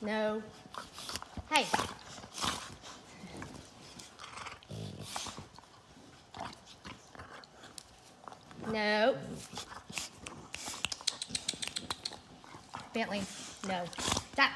No. Hey. No. Bentley, no. Stop.